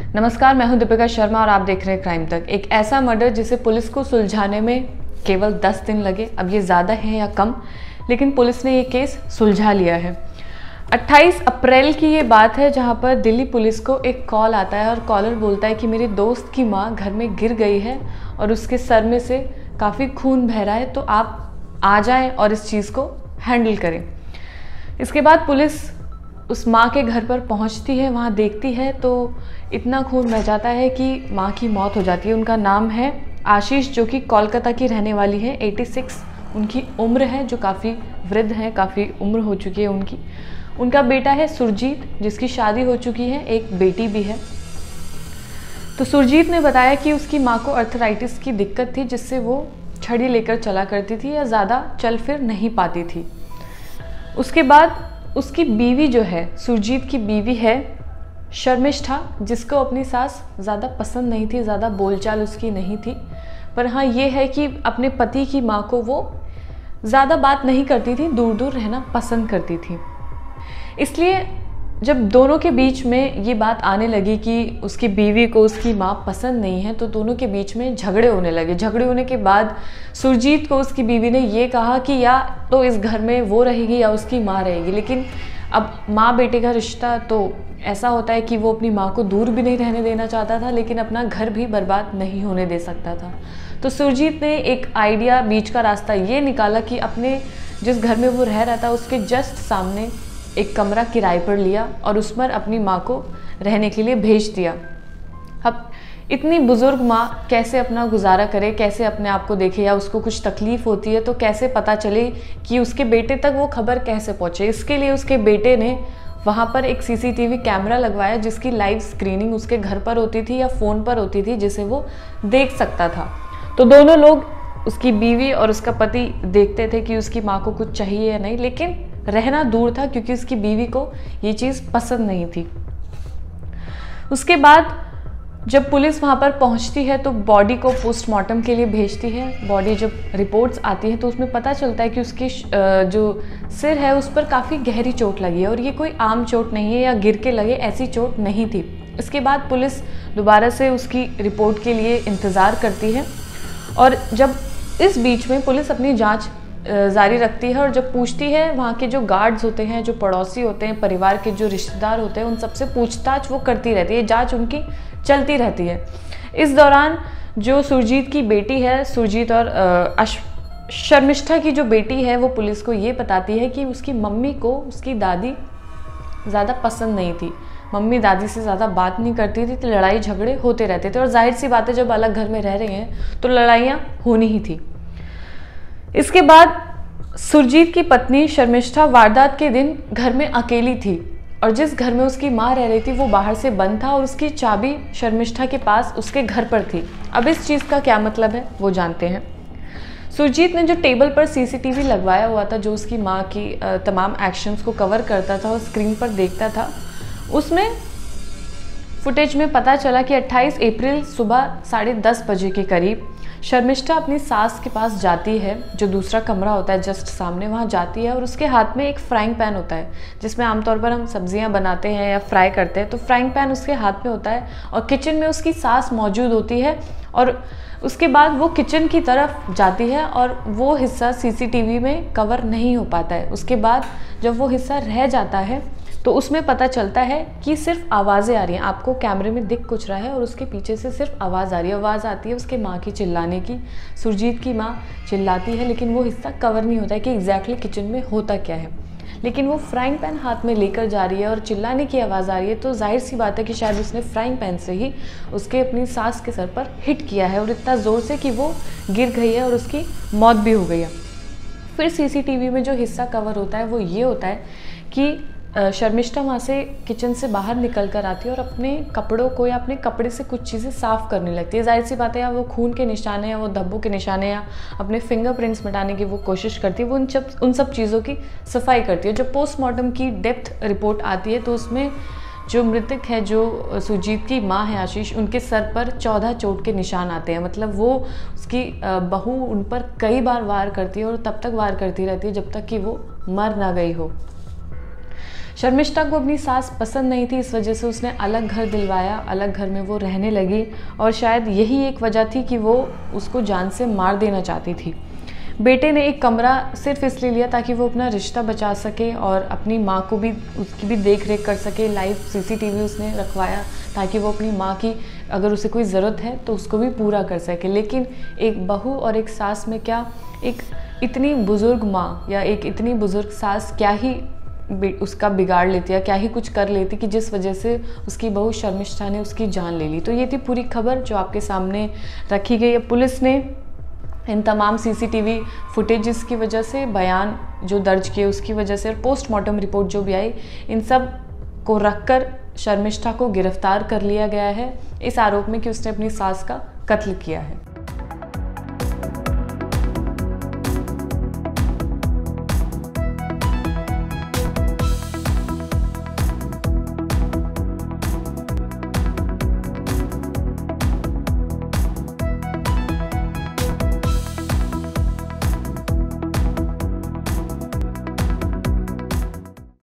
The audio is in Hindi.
नमस्कार, मैं हूँ दीपिका शर्मा और आप देख रहे हैं क्राइम तक। एक ऐसा मर्डर जिसे पुलिस को सुलझाने में केवल 10 दिन लगे, अब ये ज़्यादा है या कम, लेकिन पुलिस ने ये केस सुलझा लिया है। 28 अप्रैल की ये बात है, जहाँ पर दिल्ली पुलिस को एक कॉल आता है और कॉलर बोलता है कि मेरी दोस्त की माँ घर में गिर गई है और उसके सर में से काफ़ी खून बह रहा है तो आप आ जाएँ और इस चीज़ को हैंडल करें। इसके बाद पुलिस उस माँ के घर पर पहुँचती है, वहाँ देखती है तो इतना खून बह जाता है कि माँ की मौत हो जाती है। उनका नाम है आशीष, जो कि कोलकाता की रहने वाली है। 86 उनकी उम्र है, जो काफ़ी वृद्ध है, काफ़ी उम्र हो चुकी है उनकी। उनका बेटा है सुरजीत, जिसकी शादी हो चुकी है। एक बेटी भी है। तो सुरजीत ने बताया कि उसकी माँ को अर्थराइटिस की दिक्कत थी, जिससे वो छड़ी लेकर चला करती थी या ज़्यादा चल फिर नहीं पाती थी। उसके बाद उसकी बीवी जो है, सुरजीत की बीवी है, शर्मिष्ठा जिसको अपनी सास ज़्यादा पसंद नहीं थी, ज़्यादा बोलचाल उसकी नहीं थी। पर हाँ ये है कि अपने पति की माँ को वो ज़्यादा बात नहीं करती थी दूर दूर रहना पसंद करती थी। इसलिए जब दोनों के बीच में ये बात आने लगी कि उसकी बीवी को उसकी माँ पसंद नहीं है तो दोनों के बीच में झगड़े होने लगे। झगड़े होने के बाद सुरजीत को उसकी बीवी ने ये कहा कि या तो इस घर में वो रहेगी या उसकी माँ रहेगी। लेकिन अब माँ बेटे का रिश्ता तो ऐसा होता है कि वो अपनी माँ को दूर भी नहीं रहने देना चाहता था, लेकिन अपना घर भी बर्बाद नहीं होने दे सकता था। तो सुरजीत ने एक आइडिया, बीच का रास्ता ये निकाला कि अपने जिस घर में वो रह रहा था, उसके जस्ट सामने एक कमरा किराए पर लिया और उस पर अपनी माँ को रहने के लिए भेज दिया। अब इतनी बुज़ुर्ग माँ कैसे अपना गुजारा करे, कैसे अपने आप को देखे या उसको कुछ तकलीफ़ होती है तो कैसे पता चले कि उसके बेटे तक वो खबर कैसे पहुँचे? इसके लिए उसके बेटे ने वहाँ पर एक सीसीटीवी कैमरा लगवाया जिसकी लाइव स्क्रीनिंग उसके घर पर होती थी या फ़ोन पर होती थी, जिसे वो देख सकता था। तो दोनों लोग उसकी बीवी और उसका पति देखते थे कि उसकी माँ को कुछ चाहिए या नहीं, लेकिन रहना दूर था क्योंकि उसकी बीवी को ये चीज़ पसंद नहीं थी। उसके बाद जब पुलिस वहाँ पर पहुँचती है तो बॉडी को पोस्टमार्टम के लिए भेजती है। बॉडी जब रिपोर्ट्स आती है तो उसमें पता चलता है कि उसकी जो सिर है उस पर काफ़ी गहरी चोट लगी है और ये कोई आम चोट नहीं है या गिर के लगे ऐसी चोट नहीं थी। इसके बाद पुलिस दोबारा से उसकी रिपोर्ट के लिए इंतज़ार करती है और जब इस बीच में पुलिस अपनी जाँच जारी रखती है और जब पूछती है, वहाँ के जो गार्ड्स होते हैं, जो पड़ोसी होते हैं, परिवार के जो रिश्तेदार होते हैं, उन सबसे पूछताछ वो करती रहती है जाँच उनकी चलती रहती है। इस दौरान जो सुरजीत की बेटी है, सुरजीत और अश, शर्मिष्ठा की जो बेटी है, वो पुलिस को ये बताती है कि उसकी मम्मी को उसकी दादी ज़्यादा पसंद नहीं थी। मम्मी दादी से ज़्यादा बात नहीं करती थी तो लड़ाई झगड़े होते रहते थे और ज़ाहिर सी बात है, जब अलग घर में रह रहे हैं तो लड़ाइयाँ होनी ही थी। इसके बाद सुरजीत की पत्नी शर्मिष्ठा वारदात के दिन घर में अकेली थी और जिस घर में उसकी माँ रह रही थी, वो बाहर से बंद था और उसकी चाबी शर्मिष्ठा के पास उसके घर पर थी। अब इस चीज़ का क्या मतलब है, वो जानते हैं। सुरजीत ने जो टेबल पर सीसीटीवी लगवाया हुआ था, जो उसकी माँ की तमाम एक्शंस को कवर करता था और स्क्रीन पर देखता था, उसमें फुटेज में पता चला कि 28 अप्रैल सुबह साढ़े दस बजे के करीब शर्मिष्ठा अपनी सास के पास जाती है, जो दूसरा कमरा होता है जस्ट सामने, वहाँ जाती है और उसके हाथ में एक फ्राइंग पैन होता है, जिसमें आमतौर पर हम सब्ज़ियाँ बनाते हैं या फ्राई करते हैं तो फ्राइंग पैन उसके हाथ में होता है और किचन में उसकी सास मौजूद होती है और उसके बाद वो किचन की तरफ़ जाती है और वो हिस्सा सीसीटीवी में कवर नहीं हो पाता है। उसके बाद जब वो हिस्सा रह जाता है तो उसमें पता चलता है कि सिर्फ़ आवाज़ें आ रही हैं। आपको कैमरे में दिख कुछ रहा है और उसके पीछे से सिर्फ़ आवाज़ आ रही है। आवाज़ आती है उसके माँ की चिल्लाने की। सुरजीत की माँ चिल्लाती है, लेकिन वो हिस्सा कवर नहीं होता है कि एग्जैक्टली किचन में होता क्या है। लेकिन वो फ्राइंग पैन हाथ में लेकर जा रही है और चिल्लाने की आवाज़ आ रही है तो ज़ाहिर सी बात है कि शायद उसने फ्राइंग पैन से ही उसके अपनी सास के सर पर हिट किया है और इतना ज़ोर से कि वो गिर गई है और उसकी मौत भी हो गई है। फिर सीसीटीवी में जो हिस्सा कवर होता है, वो ये होता है कि शर्मिष्ठा वहाँ से किचन से बाहर निकल कर आती है और अपने कपड़ों को या अपने कपड़े से कुछ चीज़ें साफ़ करने लगती है। ज़ाहिर सी बात है, या वो खून के निशाने या वो धब्बों के निशाने या अपने फिंगरप्रिंट्स मिटाने की वो कोशिश करती है, वो उन सब उन सब चीज़ों की सफ़ाई करती है। जब पोस्टमार्टम की डेप्थ रिपोर्ट आती है तो उसमें जो मृतक है, जो सुजीत की माँ है आशीष, उनके सर पर चौदह चोट के निशान आते हैं। मतलब वो उसकी बहू उन पर कई बार वार करती है और तब तक वार करती रहती है जब तक कि वो मर ना गई हो। शर्मिष्ठा को अपनी सास पसंद नहीं थी, इस वजह से उसने अलग घर दिलवाया, अलग घर में वो रहने लगी और शायद यही एक वजह थी कि वो उसको जान से मार देना चाहती थी। बेटे ने एक कमरा सिर्फ़ इसलिए लिया ताकि वो अपना रिश्ता बचा सके और अपनी माँ को भी, उसकी भी देख रेख कर सके, लाइव सीसीटीवी उसने रखवाया ताकि वो अपनी माँ की, अगर उसे कोई ज़रूरत है तो उसको भी पूरा कर सके। लेकिन एक बहू और एक सास में क्या एक इतनी बुज़ुर्ग माँ या एक इतनी बुज़ुर्ग सास क्या ही उसका बिगाड़ लेती या क्या ही कुछ कर लेती कि जिस वजह से उसकी बहू शर्मिष्ठा ने उसकी जान ले ली। तो ये थी पूरी खबर जो आपके सामने रखी गई है। पुलिस ने इन तमाम सीसीटीवी फुटेजेस की वजह से, बयान जो दर्ज किए उसकी वजह से और पोस्टमार्टम रिपोर्ट जो भी आई, इन सबको रखकर शर्मिष्ठा को गिरफ़्तार कर लिया गया है। इस आरोप में कि उसने अपनी सास का कत्ल किया है।